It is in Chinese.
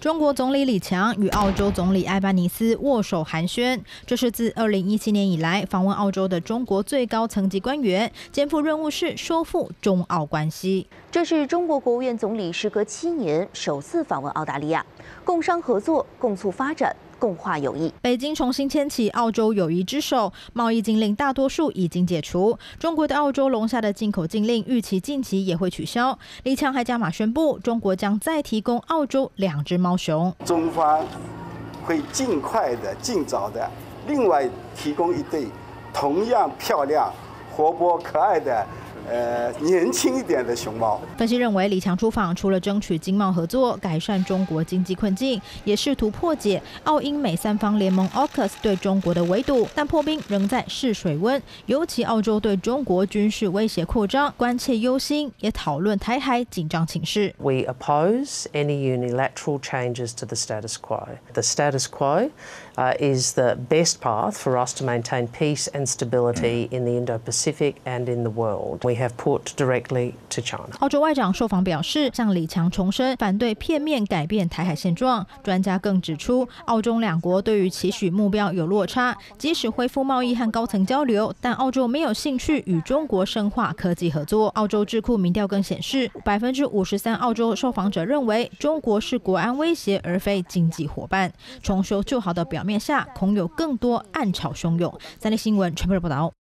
中国总理李强与澳洲总理艾巴尼斯握手寒暄，这是自2017年以来访问澳洲的中国最高层级官员，肩负任务是修复中澳关系。这是中国国务院总理时隔七年首次访问澳大利亚，共商合作，共促发展。共话友谊。北京重新牵起澳洲友谊之手，贸易禁令大多数已经解除。中国的澳洲龙虾的进口禁令预期近期也会取消。李强还加码宣布，中国将再提供澳洲两只猫熊。中方会尽快的、尽早的，另外提供一对同样漂亮、活泼可爱的。呃，年轻一点的熊猫。分析认为，李强出访除了争取经贸合作、改善中国经济困境，也试图破解澳英美三方联盟 AUKUS 对中国的围堵。但破冰仍在试水温，尤其澳洲对中国军事威胁扩张，关切忧心，也讨论台海紧张情势。We oppose any unilateral changes to the status quo. The status quo is the best path for us to maintain peace and stability in the Indo-Pacific and in the world. We 澳洲外长受访表示，向李强重申反对片面改变台海现状。专家更指出，澳中两国对于期许目标有落差。即使恢复贸易和高层交流，但澳洲没有兴趣与中国深化科技合作。澳洲智库民调更显示，百分之五十三澳洲受访者认为中国是国安威胁而非经济伙伴。重修旧好的表面下，恐有更多暗潮汹涌。三立新闻全部报道。